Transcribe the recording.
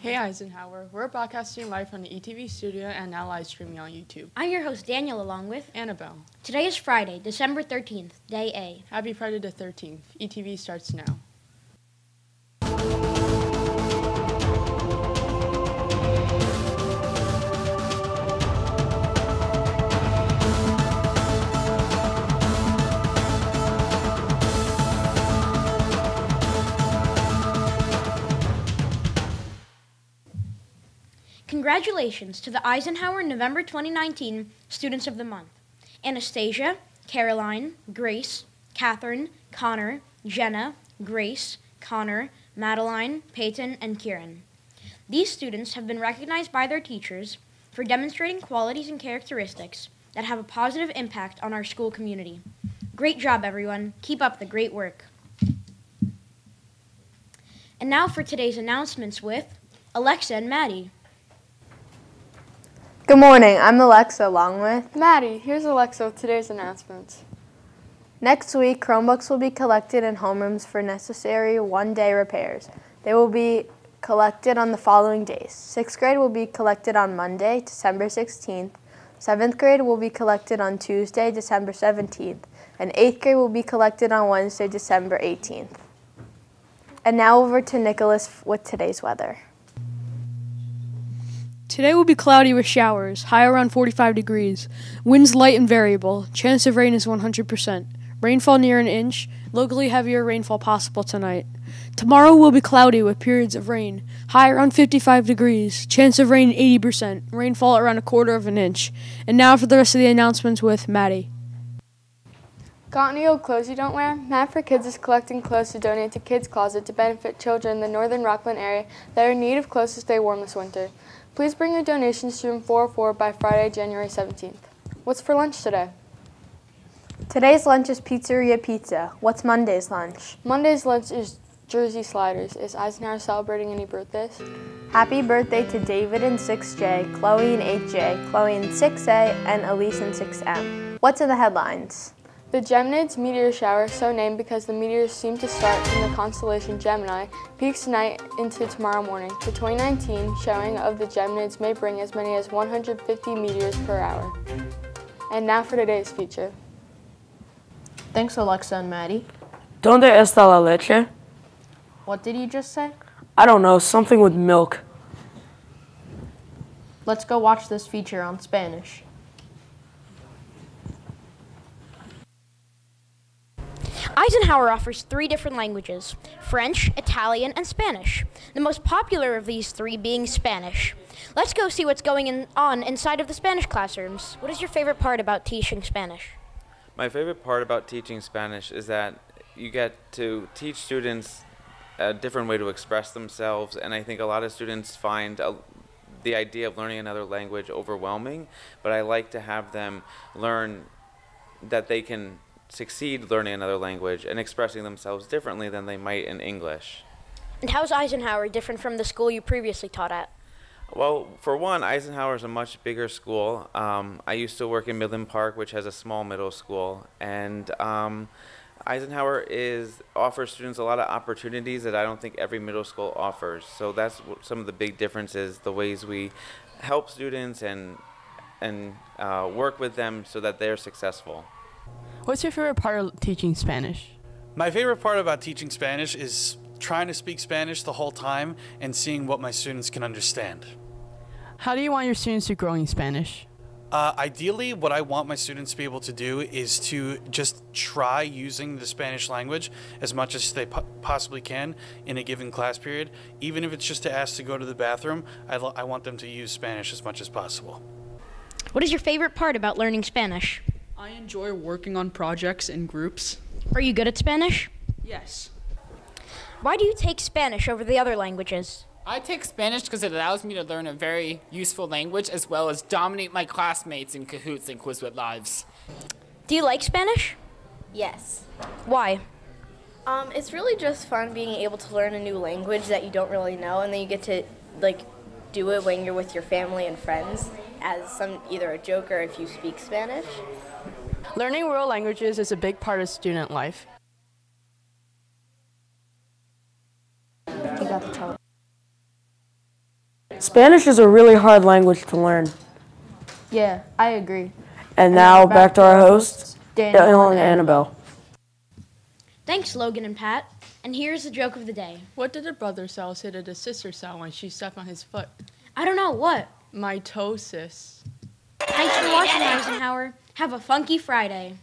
Hey Eisenhower, we're broadcasting live from the ETV studio and now live streaming on YouTube. I'm your host Daniel along with Annabelle. Today is Friday, December 13th, day A. Happy Friday the 13th. ETV starts now. Congratulations to the Eisenhower November 2019 Students of the Month Anastasia, Caroline, Grace, Catherine, Connor, Jenna, Grace, Connor, Madeline, Peyton, and Kieran. These students have been recognized by their teachers for demonstrating qualities and characteristics that have a positive impact on our school community. Great job, everyone. Keep up the great work. And now for today's announcements with Alexa and Maddie. Good morning. I'm Alexa along with Maddie. Here's Alexa with today's announcements. Next week, Chromebooks will be collected in homerooms for necessary one-day repairs. They will be collected on the following days. Sixth grade will be collected on Monday, December 16th. Seventh grade will be collected on Tuesday, December 17th. And eighth grade will be collected on Wednesday, December 18th. And now over to Nicholas with today's weather. Today will be cloudy with showers, high around 45 degrees. Winds light and variable. Chance of rain is 100%. Rainfall near an inch. Locally heavier rainfall possible tonight. Tomorrow will be cloudy with periods of rain. High around 55 degrees. Chance of rain 80%. Rainfall around a quarter of an inch. And now for the rest of the announcements with Maddie. Got any old clothes you don't wear? Mat for Kids is collecting clothes to donate to Kids Closet to benefit children in the northern Rockland area that are in need of clothes to stay warm this winter. Please bring your donations to room 404 by Friday, January 17th. What's for lunch today? Today's lunch is Pizzeria Pizza. What's Monday's lunch? Monday's lunch is Jersey Sliders. Is Eisenhower celebrating any birthdays? Happy birthday to David in 6J, Chloe in 8J, Chloe in 6A, and Elise in 6M. What's in the headlines? The Geminids meteor shower, so named because the meteors seem to start from the constellation Gemini, peaks tonight into tomorrow morning. The 2019 showing of the Geminids may bring as many as 150 meteors per hour. And now for today's feature. Thanks, Alexa and Maddie. Donde está la leche? What did you just say? I don't know, something with milk. Let's go watch this feature on Spanish. Eisenhower offers three different languages French, Italian, and Spanish. The most popular of these three being Spanish. Let's go see what's going in, on inside of the Spanish classrooms. What is your favorite part about teaching Spanish? My favorite part about teaching Spanish is that you get to teach students a different way to express themselves, and I think a lot of students find a, the idea of learning another language overwhelming, but I like to have them learn that they can succeed learning another language and expressing themselves differently than they might in English. And how's Eisenhower different from the school you previously taught at? Well, for one, Eisenhower is a much bigger school. Um, I used to work in Midland Park, which has a small middle school, and um, Eisenhower is offers students a lot of opportunities that I don't think every middle school offers. So that's some of the big differences, the ways we help students and and uh, work with them so that they're successful. What's your favorite part of teaching Spanish? My favorite part about teaching Spanish is trying to speak Spanish the whole time and seeing what my students can understand. How do you want your students to grow in Spanish? Uh, ideally, what I want my students to be able to do is to just try using the Spanish language as much as they po- possibly can in a given class period. Even if it's just to ask to go to the bathroom, I, lo- I want them to use Spanish as much as possible. What is your favorite part about learning Spanish? I enjoy working on projects in groups. Are you good at Spanish? Yes. Why do you take Spanish over the other languages? I take Spanish because it allows me to learn a very useful language as well as dominate my classmates in Kahoots and Quizlet Lives. Do you like Spanish? Yes. Why? Um, it's really just fun being able to learn a new language that you don't really know, and then you get to like do it when you're with your family and friends as some either a joke or if you speak Spanish. Learning world languages is a big part of student life. Spanish is a really hard language to learn. Yeah, I agree. And now back to our hosts, Daniel and Annabelle. Thanks, Logan and Pat. And here's the joke of the day. What did the brother cell say to the sister cell when she stepped on his foot? I don't know what. Mitosis. Thanks for watching, Eisenhower. Have a funky Friday.